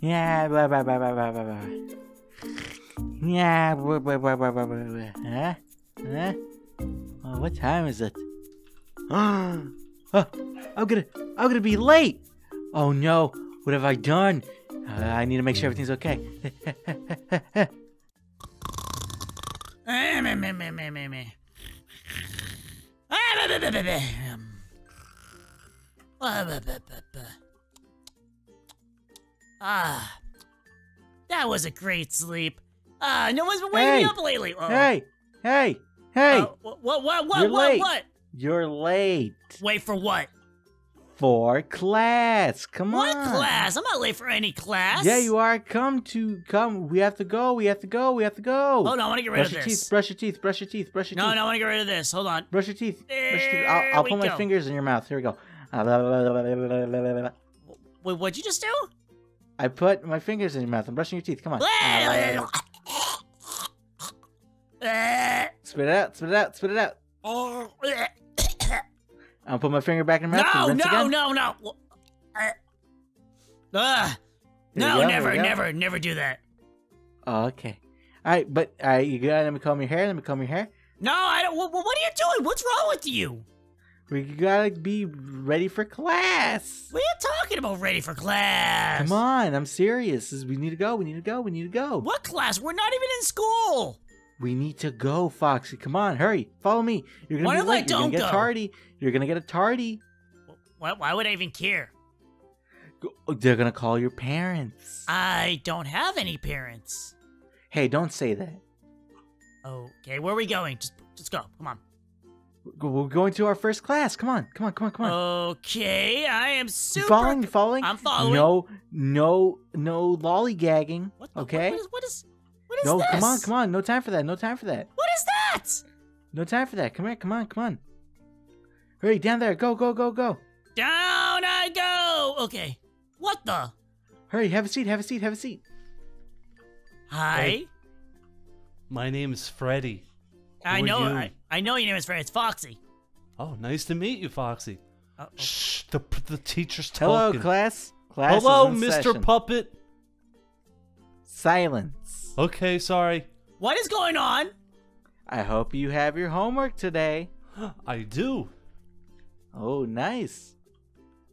Yeah, blah, blah, blah, blah, blah, blah, blah. Yeah, blah, blah, blah, blah, blah, blah, blah. Huh? Huh? Oh, what time is it? oh, I'm gonna, I'm gonna be late. Oh no, what have I done? Uh, I need to make sure everything's okay. Ah, that was a great sleep. Ah, no one's been waking Hey! me up lately. Uh-oh. hey, hey, hey! Uh, what, what, what, what, You're what, late. what? You're late Wait for what? for class. Come What on. What class? I'm not late for any class. Yeah, you are. Come to come. We have to go. We have to go. We have to go. Hold on, I want to get rid brush of your this. teeth. Brush your teeth. Brush your teeth. Brush your no, teeth. no, no, I want to get rid of this. Hold on. Brush your teeth. Brush your teeth. There I'll, I'll put my fingers in your mouth. Here we go. Wait, what'd you just do? I put my fingers in your mouth. I'm brushing your teeth. Come on. Spit it out. Spit it out. Spit it out. I'll put my finger back in your mouth. No, and rinse no, again. no, no. Uh. There you no, go, never, there you go. never, never do that. Oh, okay. All right, but right, you gotta let me comb your hair. Let me comb your hair. No, I don't. What, what are you doing? What's wrong with you? We gotta be ready for class. What are you talking about? Ready for class? Come on, I'm serious. We need to go. We need to go. We need to go. What class? We're not even in school. We need to go, Foxy. Come on, hurry. Follow me. You're gonna What be if I late. You're gonna get go? tardy. You're gonna get a tardy. Why, why would I even care? Oh, they're gonna call your parents. I don't have any parents. Hey, don't say that. Okay, where are we going? Just, just go. Come on. We're- We're going to our first class. Come on, come on, come on, come on. Okay, I am You super. following? Following? I'm following. No, no, no lollygagging. What the, okay. What is? What is? What is no, this? come on, come on. No time for that. No time for that. What is that? No time for that. Come here. Come on, come on. Hurry down there. Go, go, go, go. Down I go. Okay. What the? Hurry. Have a seat. Have a seat. Have a seat. Hi. Hey. My name is Freddy. I Who are know. you? I, I know your name is Fred. It's Foxy. Oh, nice to meet you, Foxy. Uh, Shh, the the teacher's Hello, talking. class. Class. Hello, is in Mr. session. Puppet. Silence. Okay, sorry. what is going on? I hope you have your homework today. I do. Oh, nice.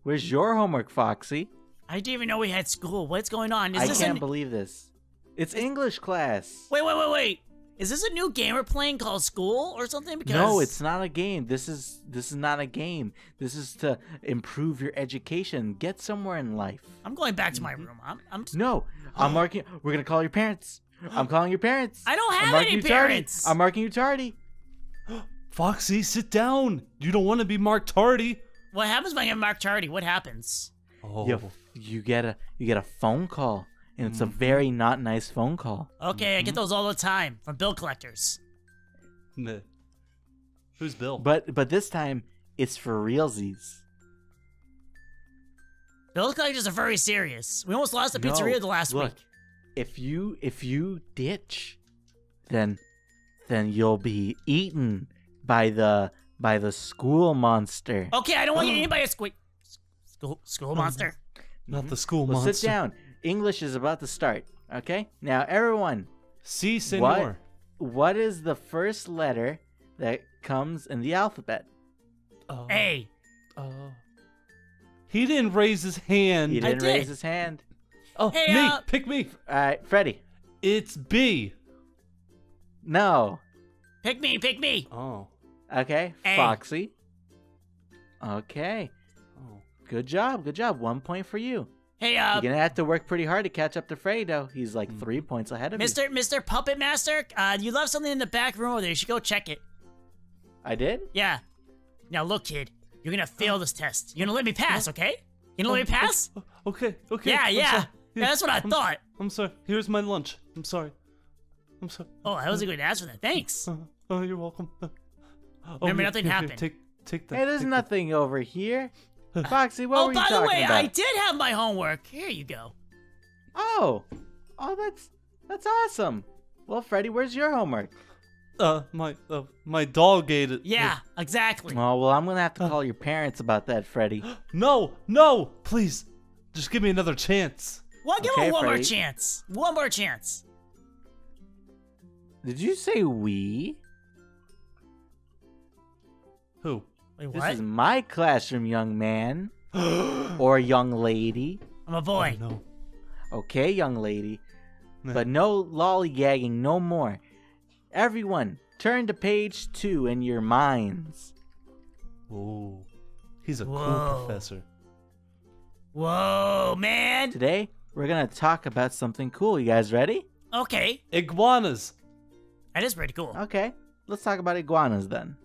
Where's your homework, Foxy? I didn't even know we had school. What's going on? Is I this can't a, believe this. It's English class. Wait, wait, wait, wait. Is this a new game we're playing called School or something? Because No, it's not a game. This is this is not a game. This is to improve your education, get somewhere in life. I'm going back to my room. I'm. I'm No, I'm marking. We're gonna call your parents. I'm calling your parents. I don't I'm have marking any you tardy. parents. I'm marking you tardy. Foxy, sit down. You don't want to be marked Tardy. what happens when I get marked Tardy? What happens? Oh, You, you get a you get a phone call, and it's a Mm-hmm. very not nice phone call. Okay, I Mm-hmm. get those all the time from bill collectors. Who's Bill? But but this time it's for realsies. Bill collectors are very serious. We almost lost the No, pizzeria the last look, week. If you if you ditch, then then you'll be eaten by the by the school monster. Okay, I don't want you anybody to squeak. School, Oh, school monster. Not the school Well, monster. sit down. English is about to start. Okay, now everyone, Si, senor. what is the first letter that comes in the alphabet? Oh, Hey, oh. He didn't raise his hand. He didn't did. raise his hand. Oh, Hey, me. uh, Pick me. All right, Freddy. It's B. No. pick me, pick me. Oh. Okay, A. Foxy. Okay, Oh. good job, good job. One point for you. Hey, uh, You're gonna have to work pretty hard to catch up to Fredo. He's like Mm. three points ahead of you. Mr. Mr. Puppet Master, uh, you left something in the back room over there. You should go check it. I did. Yeah. Now look, kid, you're gonna fail this test. You're gonna let me pass, okay? You're gonna let me pass? Oh, Okay, okay. Yeah, yeah. Yeah, that's what I I'm- thought. I'm sorry. Here's my lunch. I'm sorry. I'm sorry. Oh, I wasn't going to ask for that. Thanks. Uh, oh, you're welcome. Uh, oh, Remember, here, nothing here, here, happened. Take, take that. Hey, there's take nothing over here. Foxy, what oh, were you by the way, about? I did have my homework. Here you go. Oh, oh, that's that's awesome. Well, Freddy, where's your homework? Uh, my, uh, my dog ate it. Yeah, exactly. Oh, well, I'm gonna have to call your parents about that, Freddy. No, no, please. Just give me another chance. Well, give Okay, him one more chance. One more chance. Did you say we? Who? Wait, This what? is my classroom, young man or young lady. I'm a boy. Oh, no. Okay, young lady. Nah. But no lollygagging no more. Everyone, turn to page two in your minds. Oh, he's a Whoa. cool professor. Whoa, man. Today, we're gonna talk about something cool. You guys ready? Okay, Iguanas. that is pretty cool. Okay, let's talk about iguanas then.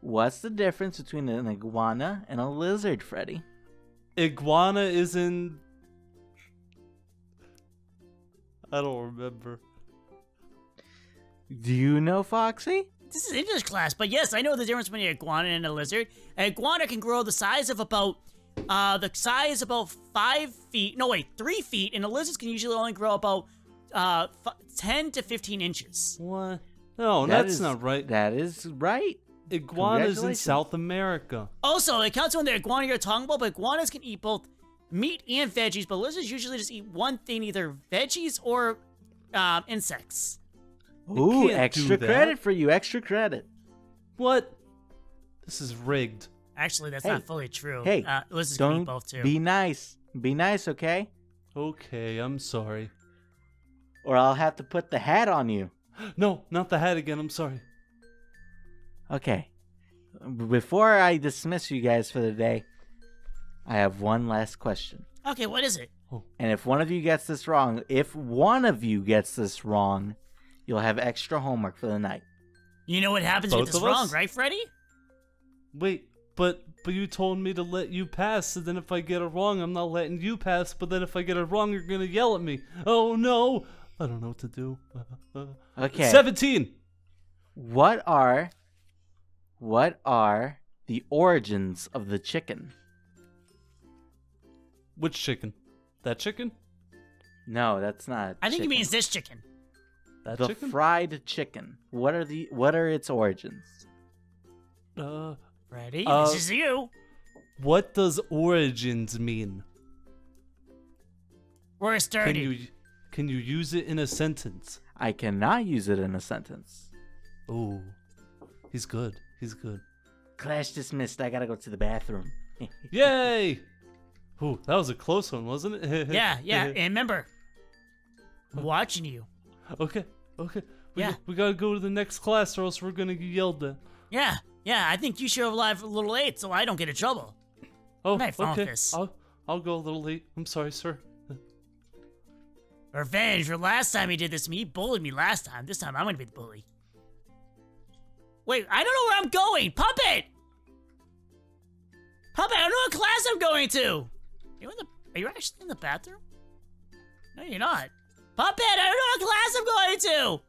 What's the difference between an iguana and a lizard, Freddy? Iguana is in. I don't remember. Do you know, Foxy? This is English class, but yes, I know the difference between an iguana and a lizard. An iguana can grow the size of about, uh, the size about five feet. No, wait, three feet, and a lizard can usually only grow about, uh, f- ten to fifteen inches. What? No, That that's is- not right. That is right. Iguanas in South America. Also, it counts when the iguana you're talking about, but iguanas can eat both meat and veggies, but lizards usually just eat one thing, either veggies or um, insects. Ooh, extra credit for you. Extra credit. What? This is rigged. Actually, that's Hey. not fully true. Hey, uh, lizards can Don't eat both too. be nice. Be nice, okay? Okay, I'm sorry. Or I'll have to put the hat on you. No, not the hat again. I'm sorry. Okay. Before I dismiss you guys for the day, I have one last question. okay, what is it? And if one of you gets this wrong, if one of you gets this wrong, you'll have extra homework for the night. You know what happens if you Both get this of wrong, us? right, Freddy? Wait, but but you told me to let you pass. So then if I get it wrong, I'm not letting you pass. But then if I get it wrong, you're gonna yell at me. Oh no! I don't know what to do. Uh, uh. Okay. Seventeen. What are what are the origins of the chicken? Which chicken? That chicken? No, that's not. I think he chicken. means this chicken. That the chicken? fried chicken. What are the what are its origins? uh, Freddy, Uh, this is you. what does origins mean? We're Can you can you use it in a sentence? I cannot use it in a sentence. Oh, he's good. He's good. Class dismissed. I gotta go to the bathroom. Yay! Ooh, that was a close one, wasn't it? Yeah, yeah, and remember, I'm watching you. Okay, okay. We, Yeah. go- we gotta go to the next class or else we're gonna get yelled at. Yeah, yeah, I think you should have arrived a little late so I don't get in trouble. Oh, might phone okay. this. I'll, I'll go a little late. I'm sorry, sir. Revenge for last time he did this to me. He bullied me last time. This time I'm gonna be the bully. Wait, I don't know where I'm going. Puppet! Puppet, I don't know what class I'm going to. Are You in the? Are you actually in the bathroom? No, you're not. Puppet, I don't know what class I'm going to.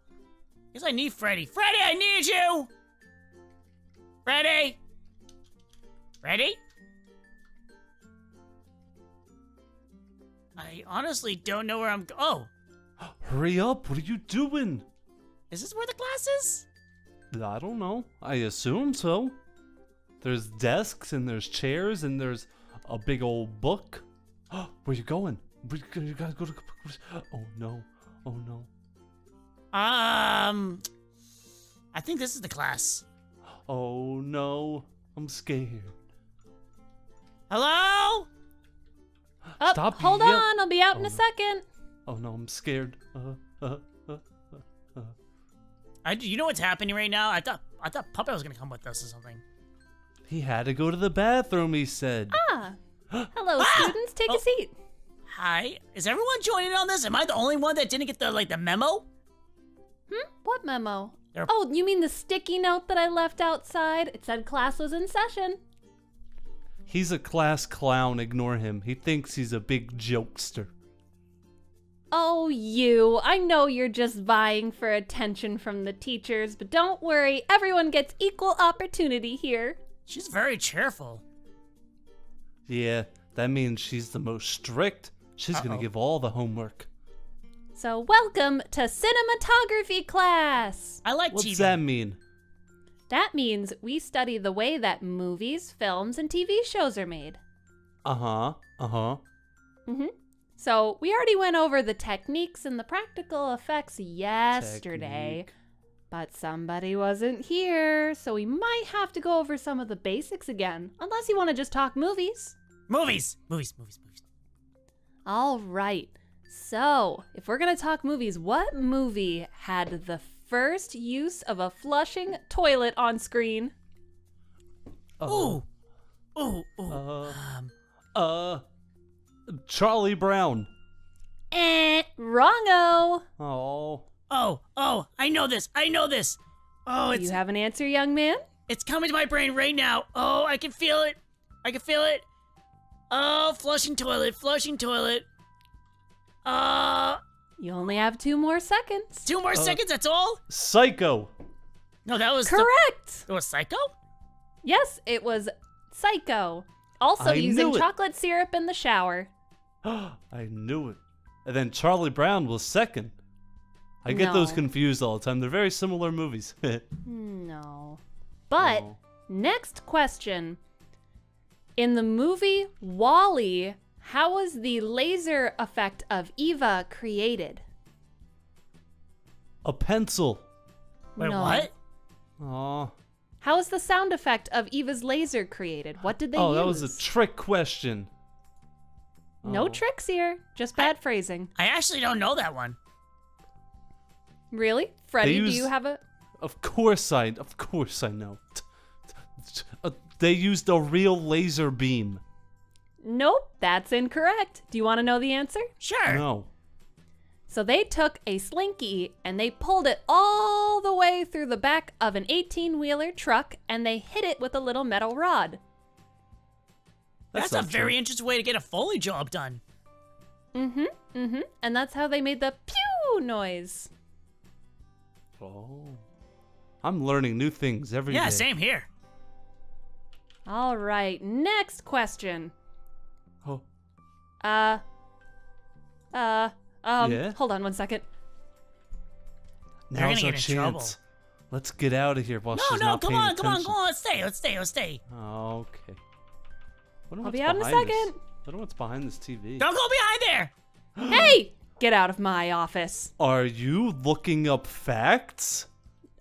Guess I need Freddy. Freddy, I need you. Freddy. Freddy. I honestly don't know where I'm. Go- oh, Hurry up! What are you doing? is this where the class is? I don't know. I assume so. There's desks and there's chairs and there's a big old book. Where you going? Where you, you gotta go to. Oh no! Oh no! Um, I think this is the class. Oh no! I'm scared. Hello? Up, Stop hold on, I'll be out in Oh, a no. second. Oh no! I'm scared. Uh, uh. I, you know what's happening right now? I thought I thought Puppet was gonna come with us or something. He had to go to the bathroom. He said. Ah, hello, students. Take Oh. a seat. Hi, is everyone joining on this? Am I the only one that didn't get the like the memo? Hmm? What memo? There- Oh, you mean the sticky note that I left outside? It said class was in session. He's a class clown. Ignore him. He thinks he's a big jokester. Oh, you. I know you're just vying for attention from the teachers, but don't worry, everyone gets equal opportunity here. She's very cheerful. Yeah, that means she's the most strict. She's gonna give all the homework. So, welcome to cinematography class. I like What's TV. that mean? That means we study the way that movies, films, and TV shows are made. Uh huh. Uh huh. hmm So, we already went over the techniques and the practical effects yesterday, Technique. but somebody wasn't here, so we might have to go over some of the basics again, unless you want to just talk movies. Movies, movies, movies, movies. All right. So, if we're going to talk movies, what movie had the first use of a flushing toilet on screen? Ooh, ooh, ooh. Uh, Um, uh, Charlie Brown. Eh, wrongo. Oh, oh, oh, I know this. I know this. Oh, Do it's you have an answer, young man? it's coming to my brain right now. Oh, I can feel it. I can feel it. Oh, flushing toilet, flushing toilet. Uh, You only have two more seconds. two more seconds. That's all. Psycho. No, that was the- Correct. it was Psycho. Yes, it was Psycho. Also I using chocolate syrup in the shower. I knew it. And then Charlie Brown was second. I get those confused all the time. They're very similar movies. No. But Oh. next question. In the movie WALL-E, how was the laser effect of Eva created? a pencil. Wait, No. what? Oh, How was the sound effect of Eva's laser created? What did they oh, use? that was a trick question. No Oh. tricks here, just bad phrasing. I actually don't know that one. Really? Freddy, do you have a Of course I, of course I know. Uh, they used a real laser beam. Nope, that's incorrect. Do you want to know the answer? Sure. No. So they took a slinky and they pulled it all the way through the back of an 18 wheeler truck and they hit it with a little metal rod. That's, a very true. interesting way to get a Foley job done. Mm hmm, mm hmm. And that's how they made the pew noise. Oh. I'm learning new things every day. yeah, same here. All right, next question. Oh. Uh, uh, um, Yeah? hold on one second. They're gonna Now's our get in trouble. chance. Let's get out of here while No, she's no, not come paying on, come on, attention. come on. Let's stay, let's stay, let's stay. Okay. Wonder I'll what's be out in a behind this. second. Wonder what's behind this TV. Don't go behind there. hey, get out of my office. Are you looking up facts?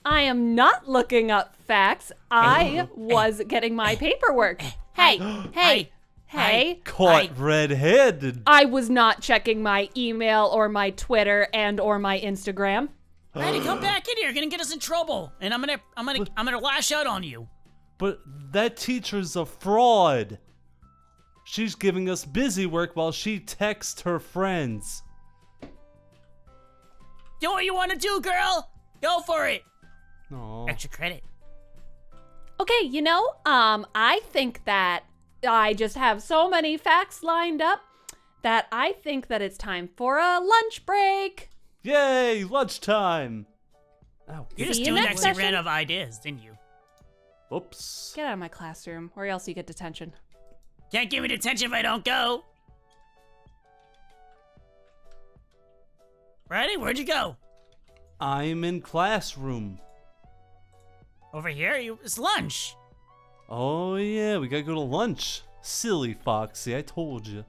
I am not looking up facts. I was getting my paperwork. Hey, hey, hey. Caught I- red-handed. I was not checking my email or my Twitter and or my Instagram. Randy, come back in here. You're gonna get us in trouble, and I'm gonna, I'm gonna, I'm gonna lash out on you. But that teacher's a fraud. She's giving us busy work while she texts her friends. Do what you want to do, girl. Go for it. Aw. Extra credit. Okay, you know, um, I think that I just have so many facts lined up that I think that it's time for a lunch break. Yay, lunchtime. Ow. You're See just doing next that 'cause you ran out of ideas, didn't you? Oops. Get out of my classroom, or else you get detention. Can't give me detention if I don't go. Ready? Where'd you go? I'm in classroom. Over here? You, it's lunch. Oh yeah, we gotta go to lunch. Silly Foxy, I told you.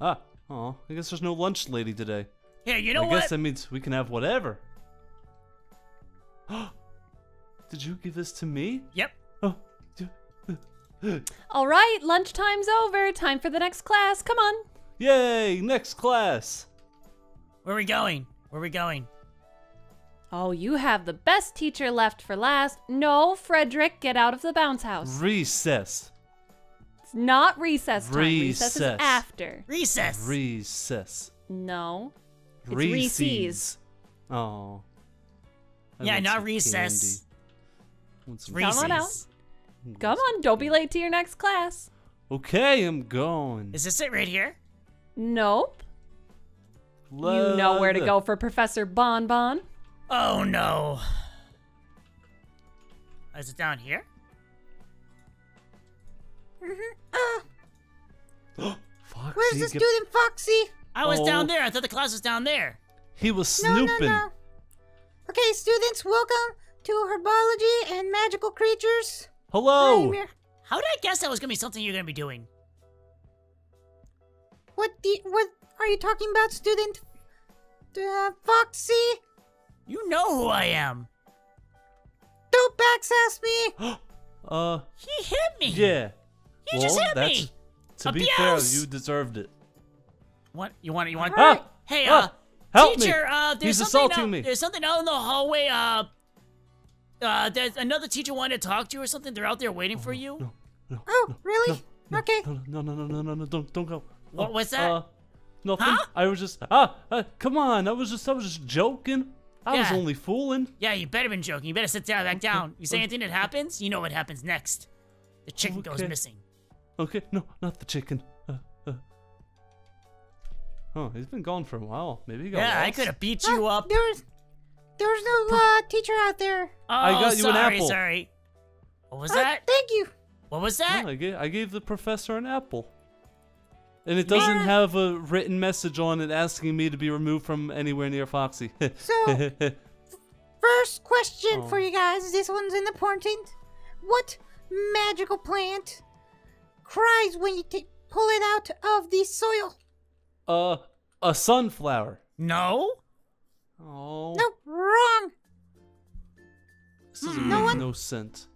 Ah, oh, I guess there's no lunch lady today. Yeah, you know I what? I guess that means we can have whatever. Did you give this to me? Yep. Oh, All right, lunchtime's over. Time for the next class. Come on. yay! Next class. Where are we going? Where are we going? Oh, you have the best teacher left for last. No, Frederick, get out of the bounce house. Recess. It's not recess time. Recess is after. Recess. Recess. No. It's Reese's. Reese's. Oh. I Yeah, not recess. candy. Want some Reese's. Come on out. Come on, don't be late to your next class. Okay, I'm going. Is this it right here? Nope. You know where to go for Professor Bonbon. Oh no. Oh, is it down here? Mm-hmm. Uh. Foxy, Where's the get- student, Foxy? I was Oh. down there. I thought the class was down there. He was snooping. No, no, no. Okay, students, welcome to Herbology and Magical Creatures. Hello. I'm How did I guess that was gonna be something you're gonna be doing? What the what are you talking about, student? Uh, Foxy, You know who I am. don't backsass me. Uh, He hit me. yeah. He well, just hit that's, me. To be Abuse! fair, you deserved it. What? You want? You want? Ah! Hey, Ah! uh, Help me! teacher. Uh, there's He's something assaulting out, me. There's something out in the hallway. Uh, uh, there's another teacher wanted to talk to you or something. They're out there waiting for you. No, no, Oh, really? no, okay. no, no, no, no, no, no, no, don't, don't go. What Oh, was that? Uh, nothing. Huh? I was just, ah, uh, come on. I was just, I was just joking. I was only fooling. Yeah, you better been joking. You better sit down, back down. You say anything that happens, you know what happens next. The chicken goes missing. Okay, no, not the chicken. Uh, uh. Oh, he's been gone for a while. Maybe he got Yeah, I could have beat you up. There's there's no uh, teacher out there. Oh, I got you an apple. sorry. Sorry. What was Uh, that? thank you. What was that? No, I gave, I gave the professor an apple. And it doesn't Yeah. have a written message on it asking me to be removed from anywhere near Foxy. So- First question Oh. for you guys. This one's important. What magical plant cries when you ta- pull it out of the soil? uh, a sunflower. No. Oh, Nope, wrong. this doesn't No make one- no sense.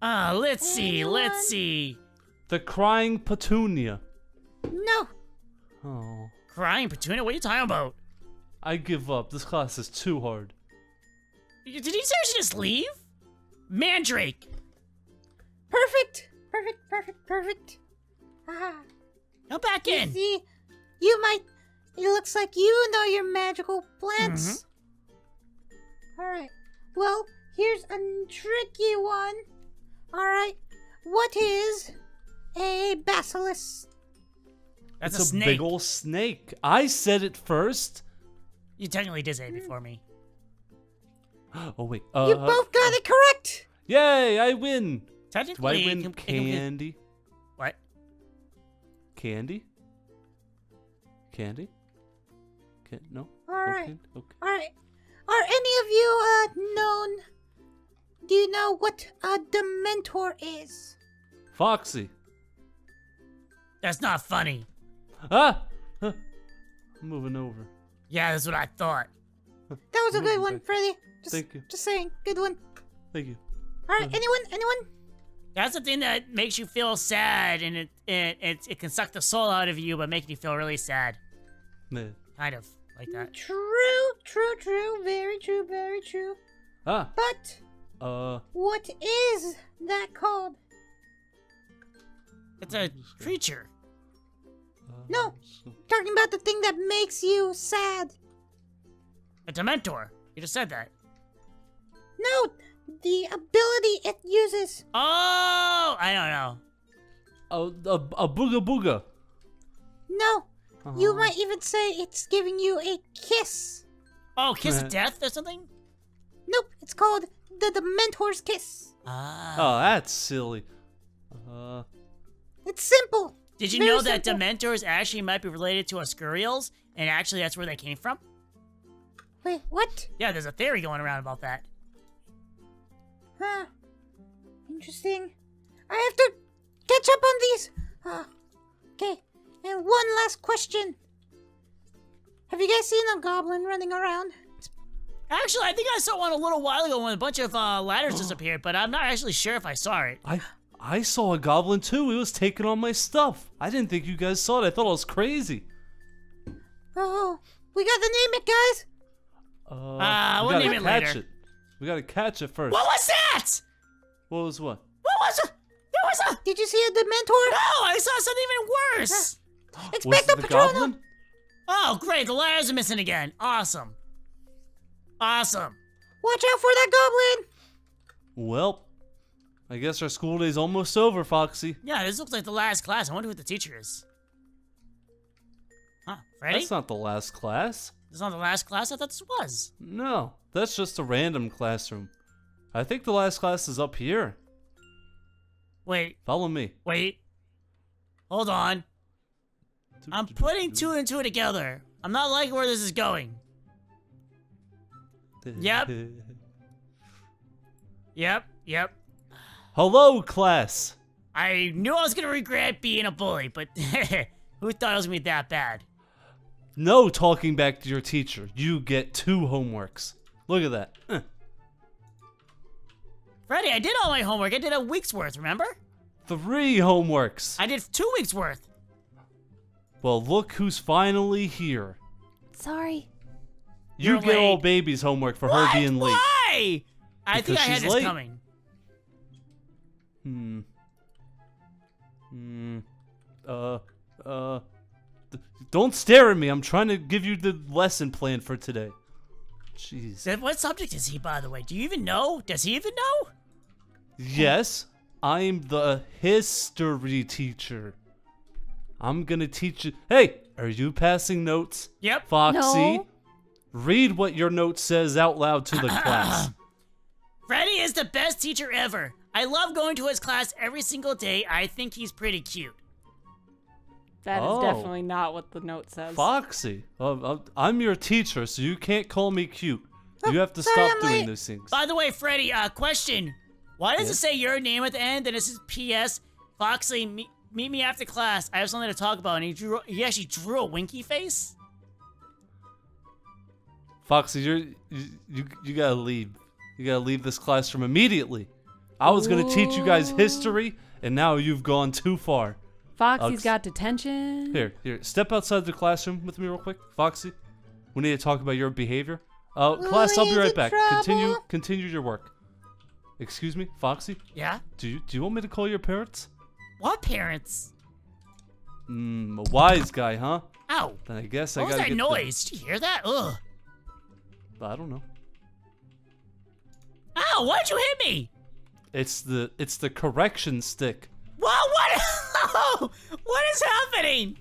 Ah, let's see. Anyone? Let's see. The crying petunia. No. Oh, Crying petunia. What are you talking about? I give up. This class is too hard. Did he seriously just leave? Mandrake. Perfect. Perfect, perfect, perfect. Ah, Come back you in. see, you might. It looks like you know your magical plants. Mm-hmm. All right. Well, here's a tricky one. All right. What is a basilisk? That's it's a snake. big old snake. I said it first. You technically did say it before me. Oh wait. Uh, you both got it correct. Yay! I win. Do I win can- it can- candy? What? Candy? Candy? Can no? All No right. candy? Okay. All right. Are any of you uh known? Do you know what a dementor is? Foxy. That's not funny. Ah! Huh. Moving over. Yeah, that's what I thought. That was a good one, Freddy. Just, thank you. Just saying, good one. Thank you. All right. Anyone? Anyone? That's the thing that makes you feel sad, and it it it, it can suck the soul out of you, but make you feel really sad. Man. Kind of like that. True. True. True. Very true. Very true. Ah. But Uh. what is that called? It's a creature. uh, No. so- Talking about the thing that makes you sad. A Dementor. You just said that. No, the ability it uses. Oh, I don't know. A, a, a booga booga. No, you Oh. might even say it's giving you a kiss. Oh, kiss Meh. of death or something? Nope, it's called the Dementor's kiss. Ah. Oh, that's silly. Uh. It's simple. Did you very know that simple. Dementors actually might be related to Obscurials, and actually that's where they came from? Wait, what? Yeah, there's a theory going around about that. Huh. Interesting. I have to catch up on these. Uh, okay, and one last question. Have you guys seen a goblin running around? Actually, I think I saw one a little while ago when a bunch of uh, ladders disappeared, but I'm not actually sure if I saw it. I I saw a goblin too. It was taking all my stuff. I didn't think you guys saw it. I thought I was crazy. Oh, we got to name it, guys. Uh, Ah, we we'll gotta name it catch later. it. We gotta catch it first. What was that? What was what? What was it? There was a. Did you see a Dementor? No, I saw something even worse. Was Expect it the the Patronum. goblin? Oh, great. The ladders are missing again. Awesome. Awesome. Watch out for that goblin. Well, I guess our school day's almost over, Foxy. Yeah, this looks like the last class. I wonder who the teacher is. Huh, Freddy? That's not the last class. This is not the last class? I thought this was. No, that's just a random classroom. I think the last class is up here. Wait, Follow me. wait. Hold on. I'm putting two and two together. I'm not liking where this is going. Yep. Yep, yep. Hello, class. I knew I was gonna regret being a bully, but who thought it was gonna be that bad? No talking back to your teacher. You get two homeworks. Look at that. Freddy, I did all my homework. I did a week's worth, remember? Three homeworks. I did two weeks worth. Well, look who's finally here. Sorry. You You're get all late. baby's homework for What? her being late. Why? I think Because I had she's this late. coming. Hmm. Hmm. Uh. Uh. th- Don't stare at me. I'm trying to give you the lesson plan for today. Jeez. So What subject is he, by the way? Do you even know? Does he even know? Yes, I'm the history teacher. I'm gonna teach you. Hey, are you passing notes? Yep. Foxy, No. read what your note says out loud to the class. Freddy is the best teacher ever. I love going to his class every single day. I think he's pretty cute. That is Oh. definitely not what the note says. Foxy, uh, uh, I'm your teacher, so you can't call me cute. You have to sorry, stop I'm doing late. those things. By the way, Freddy, uh, question. Why does Yeah? it say your name at the end and it says P.S. Foxy, meet, meet me after class. I have something to talk about. And he drew, he actually drew a winky face. Foxy, you're you, you you gotta leave. You gotta leave this classroom immediately. I was gonna teach you guys history, and now you've gone too far. Foxy's Uggs. got detention. Here, here, step outside the classroom with me real quick, Foxy. We need to talk about your behavior. Uh, class, I'll be right in back. Continue, continue your work. Excuse me, Foxy. Yeah? Do you do you want me to call your parents? What parents? Hmm, a wise guy, huh? Ow. Then I guess I What was gotta that get the- noise? Did you hear that? Ugh. I don't know. Ow, why'd you hit me? It's the it's the correction stick. What? What? what is happening?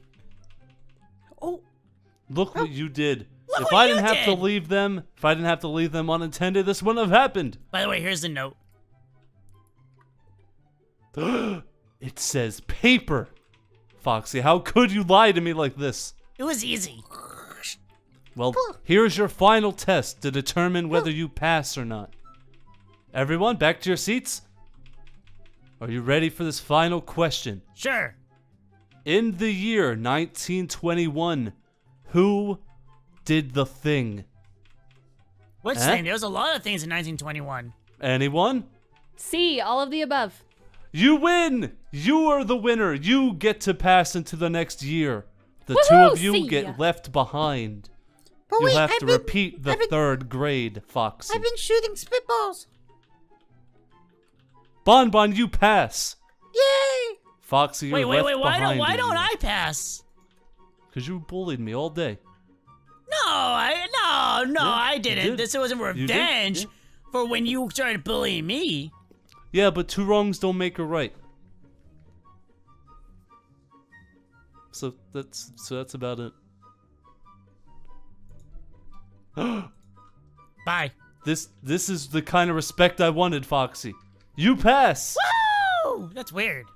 Oh, Look what you did. Look if I didn't have to leave them, if I didn't have to leave them unattended, this wouldn't have happened. By the way, here's the note. it says paper. Foxy, how could you lie to me like this? It was easy. Well, here's your final test to determine whether you pass or not. Everyone, back to your seats. Are you ready for this final question? Sure. In the year 1921, who did the thing? Which Huh? thing? There was a lot of things in 1921. Anyone? C, all of the above. You win! You are the winner. You get to pass into the next year. The two of you see ya. get left behind. But You'll wait, have I've to been, repeat the been, third grade, Foxy. I've been shooting spitballs. Bon Bon, you pass. Yay! Foxy, you're Wait, wait, left wait. Why don't behind why in don't. I pass? Because you bullied me all day. No, I no no Yeah, I didn't. did. This wasn't You did, revenge yeah. for when you started bullying me. Yeah, but two wrongs don't make a right. So that's so that's about it. Bye. This this is the kind of respect I wanted, Foxy. You pass. Woo! That's weird.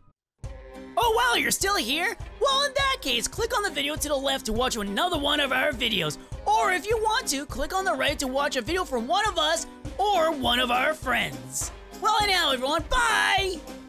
Oh wow, you're still here? Well, in that case, click on the video to the left to watch another one of our videos. Or if you want to, click on the right to watch a video from one of us or one of our friends. Well, anyhow, everyone, bye!